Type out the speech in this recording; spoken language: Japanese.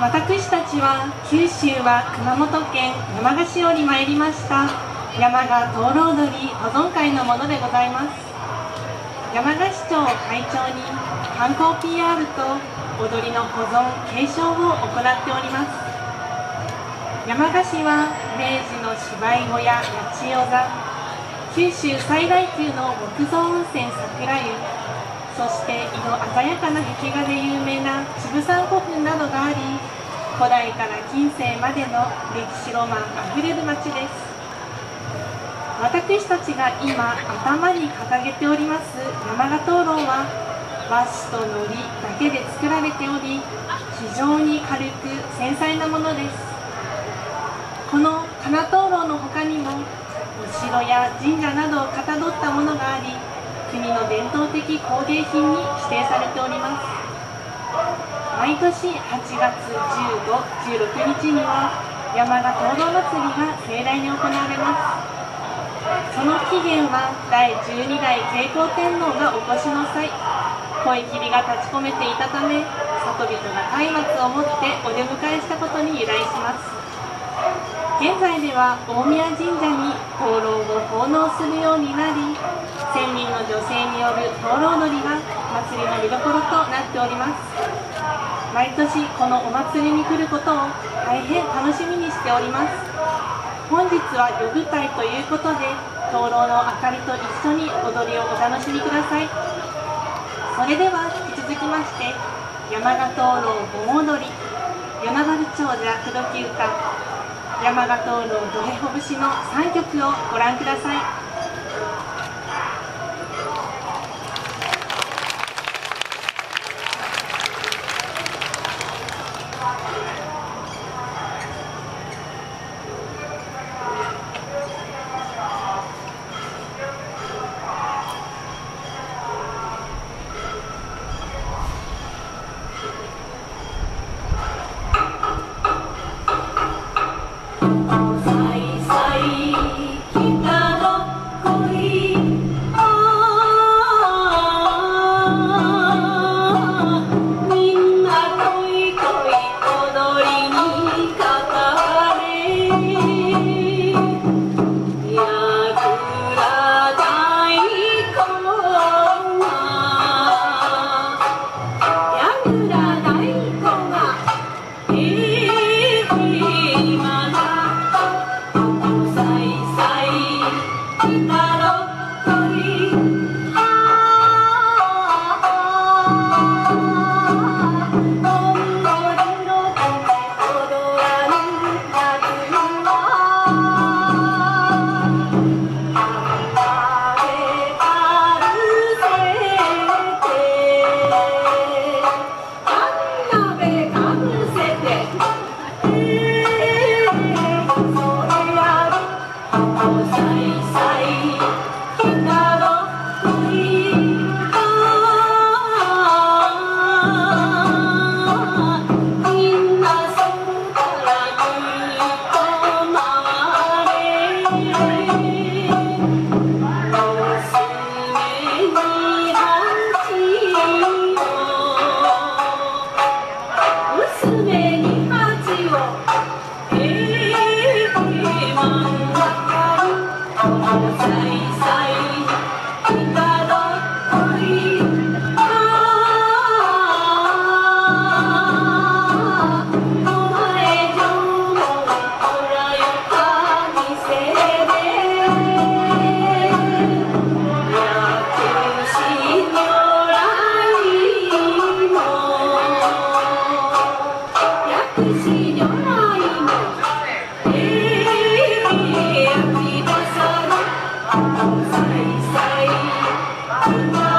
私たちは九州は熊本県山鹿市より参りました。山鹿灯籠踊り保存会のものでございます。山鹿市長会長に観光 PR と踊りの保存継承を行っております。山鹿市は明治の芝居小屋八千代座。九州最大級の木造温泉桜湯そして色鮮やかな壁画で有名な渋山古墳などがあり古代から近世までの歴史ロマンあふれる町です。私たちが今頭に掲げております山鹿灯籠は和紙と糊だけで作られており非常に軽く繊細なものです。この金灯籠の他にもお城や神社などをかたどったものがあり国の伝統的工芸品に指定されております。毎年8月15、16日には山鹿灯籠祭りが盛大に行われます。その起源は第12代慶光天皇がお越しの際濃い霧が立ち込めていたため里人が松明を持ってお出迎えしたことに由来します。現在では大宮神社に灯籠を奉納するようになり1000人の女性による灯籠踊りが祭りの見どころとなっております。毎年このお祭りに来ることを大変楽しみにしております。本日は夜舞台ということで灯籠の明かりと一緒に踊りをお楽しみください。それでは引き続きまして山鹿灯籠盆踊り与那原長者口説き歌山形灯籠土下ほ節の3曲をご覧ください。fight. your face. say,